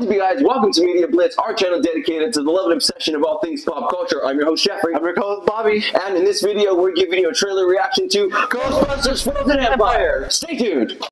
What's up, you guys? Welcome to Media Blitz, our channel dedicated to the love and obsession of all things pop culture. I'm your host, Jeffrey. I'm your co-host, Bobby. And in this video, we're giving you a trailer reaction to Ghostbusters Frozen Empire. Stay tuned.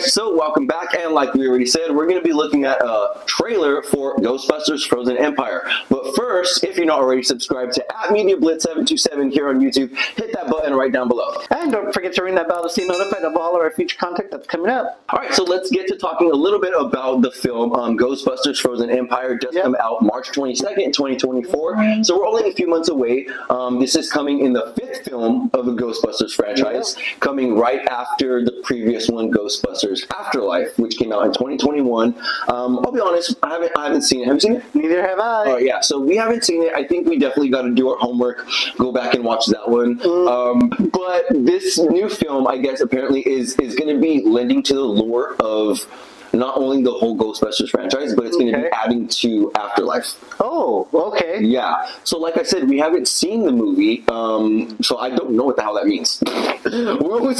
Guys, so welcome back, and like we already said, we're going to be looking at a trailer for Ghostbusters Frozen Empire. But first, if you're not already subscribed to at Media Blitz 727 here on YouTube, hit that button right down below. And don't forget to ring that bell to stay notified of all of our future content that's coming up. Alright, so let's get to talking a little bit about the film um, Ghostbusters Frozen Empire just Yep. come out March 22nd, 2024. So we're only a few months away. Um, this is coming in the fifth film of the Ghostbusters franchise, coming right after the previous one, Ghostbusters Afterlife, which came out in 2021. Um, I'll be honest, I haven't, I haven't seen it. Have you seen it? Neither have I. Oh yeah, so we haven't seen it. I think we definitely got to do our homework, go back and watch that one. Um, but this new film, I guess, apparently is is going to be lending to the lore of not only the whole Ghostbusters franchise, but it's going to be adding to Afterlife. Oh, okay. Yeah. So, like I said, we haven't seen the movie, um, so I don't know what the hell that means.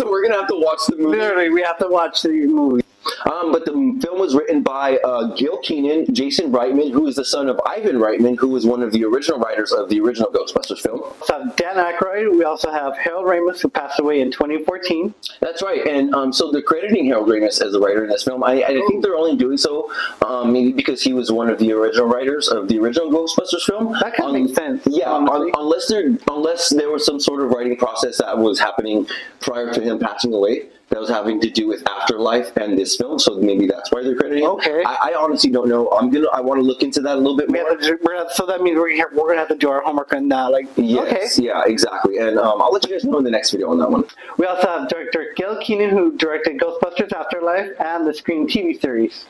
So we're gonna have to watch the movie. Literally, we have to watch the movie. Um, but the film was written by uh, Gil Kenan, Jason Reitman, who is the son of Ivan Reitman, who was one of the original writers of the original Ghostbusters film. Have Dan Aykroyd. We also have Harold Ramis, who passed away in 2014. That's right, and um, so they're crediting Harold Ramis as the writer in this film. I, I think they're only doing so um, maybe because he was one of the original writers of the original Ghostbusters film. That kind of Um, makes sense. Yeah, un- unless there unless there was some sort of writing process that was happening prior to him passing away that was having to do with afterlife and this film, so maybe that's why they're crediting him. Okay. I, I honestly don't know. I'm gonna I want to look into that a little bit We more. have to, do- we're gonna, so that means we're, here- we're gonna have to do our homework on that. Like, Yes, okay. yeah, exactly. And um, I'll let you guys know in the next video on that one. We also have director Gil Kenan, who directed Ghostbusters Afterlife and the Scream TV series.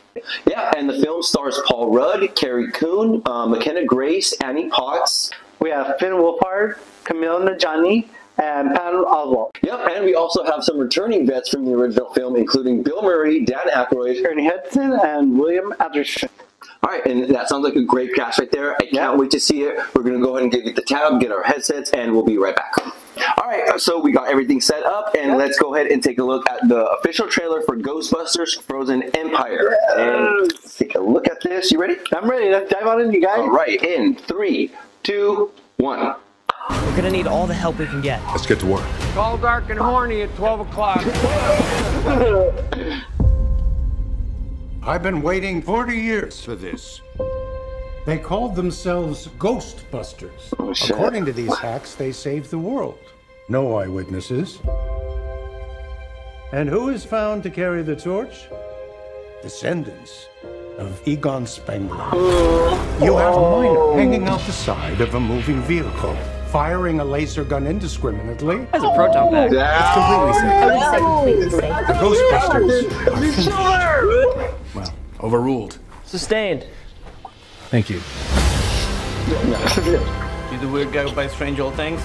Yeah, and the film stars Paul Rudd, Carrie Coon, uh, McKenna Grace, Annie Potts. We have Finn Wolfhard, Kumail Nanjiani, and Patton Oswalt. Yep, and we also have some returning vets from the original film, including Bill Murray, Dan Aykroyd. Ernie Hudson and William Atherton. All right, and that sounds like a great cast right there. I can't wait to see it. We're gonna go ahead and get the tab, get our headsets, and we'll be right back. All right, so we got everything set up, and let's go ahead and take a look at the official trailer for Ghostbusters: Frozen Empire. And take a look at this. You ready? I'm ready. Let's dive on in, you guys. All right, in three, two, one. We're gonna need all the help we can get. Let's get to work. All dark and horny at 12 o'clock. I've been waiting 40 years for this. They called themselves Ghostbusters. Oh, shit. According to these hacks, they saved the world. No eyewitnesses. And who is found to carry the torch? Descendants of Egon Spengler. You have a minor hanging out the side of a moving vehicle, firing a laser gun indiscriminately. As a proton pack. It's completely safe. completely safe. The Ghostbusters are. Well, overruled. Sustained. Thank you. Do the weird guy who buys strange old things?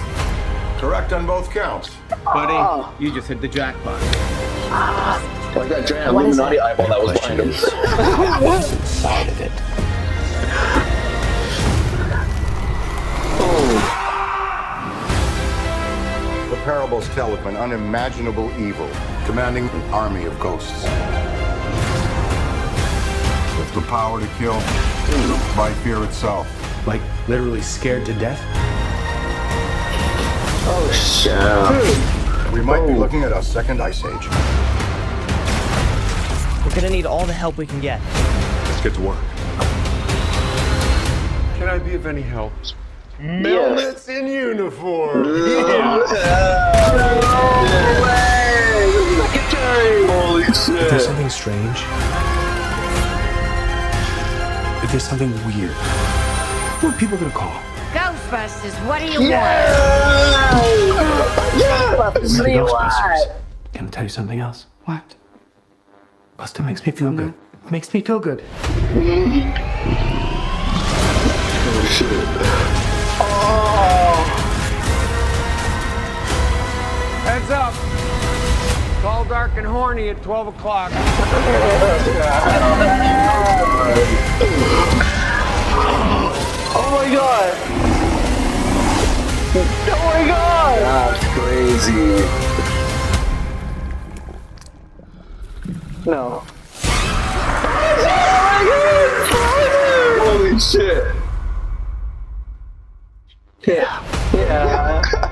Correct on both counts. Buddy, ah. you just hit the jackpot. Like that giant What is Illuminati eyeball that was behind him. What's inside of it? Parables tell of an unimaginable evil commanding an army of ghosts. With the power to kill by fear itself. Like literally scared to death? Oh shit. We might be oh. looking at a second ice age. We're gonna need all the help we can get. Let's get to work. Can I be of any help? Melnitz in uniform. Holy If shit. there's something strange, if there's something weird, what are people gonna call? Ghostbusters, what do you want? We're the Ghostbusters. Can I tell you something else? What? Buster makes me feel good. Makes me feel good. Heads up! Tall, dark and horny at 12 o'clock. Oh my god! Oh my god! That's crazy. No. Oh Holy shit. Yeah. Yeah.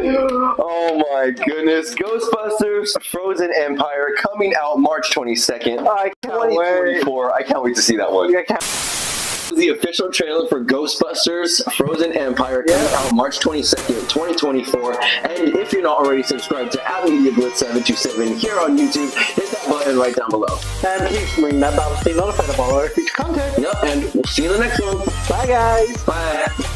Oh my goodness. Ghostbusters Frozen Empire coming out March 22nd. I can't wait. 2024. I can't wait to see that one. I can't- The official trailer for Ghostbusters Frozen Empire coming out March 22nd, 2024. And if you're not already subscribed to at Media Blitz 727 here on YouTube, hit that button right down below. And please ring that bell to stay notified of all our future content. Yep, and we'll see you in the next one. Bye guys! Bye.